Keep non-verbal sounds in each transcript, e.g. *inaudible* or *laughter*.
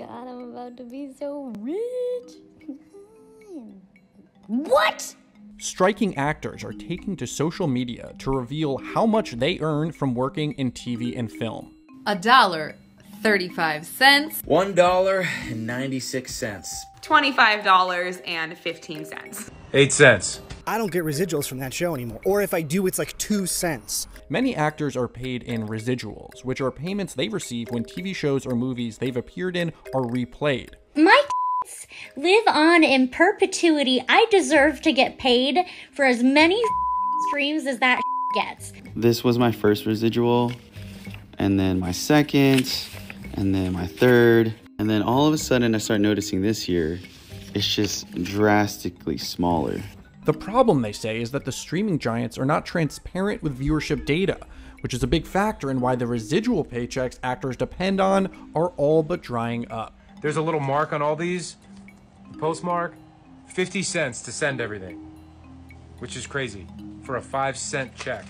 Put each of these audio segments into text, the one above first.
God, I'm about to be so rich. what? Striking actors are taking to social media to reveal how much they earn from working in TV and film. A dollar, 35 cents. One dollar and ninety-six cents. $25.15. Eight cents. I don't get residuals from that show anymore. Or if I do, it's like two cents. Many actors are paid in residuals, which are payments they receive when TV shows or movies they've appeared in are replayed. My live on in perpetuity. I deserve to get paid for as many *laughs* streams as that *laughs* gets. This was my first residual, and then my second, and then my third. And then all of a sudden, I start noticing this year, it's just drastically smaller. The problem, they say, is that the streaming giants are not transparent with viewership data, which is a big factor in why the residual paychecks actors depend on are all but drying up. There's a little mark on all these. The postmark, 50 cents to send everything. Which is crazy for a 5 cent check.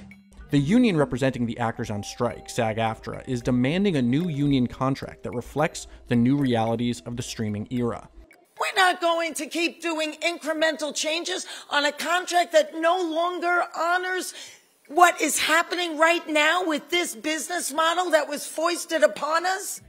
The union representing the actors on strike, SAG AFTRA, is demanding a new union contract that reflects the new realities of the streaming era. We're not going to keep doing incremental changes on a contract that no longer honors what is happening right now with this business model that was foisted upon us.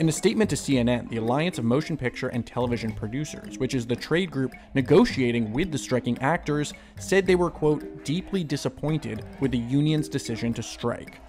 In a statement to CNN, the Alliance of Motion Picture and Television Producers, which is the trade group negotiating with the striking actors, said they were, quote, deeply disappointed with the union's decision to strike.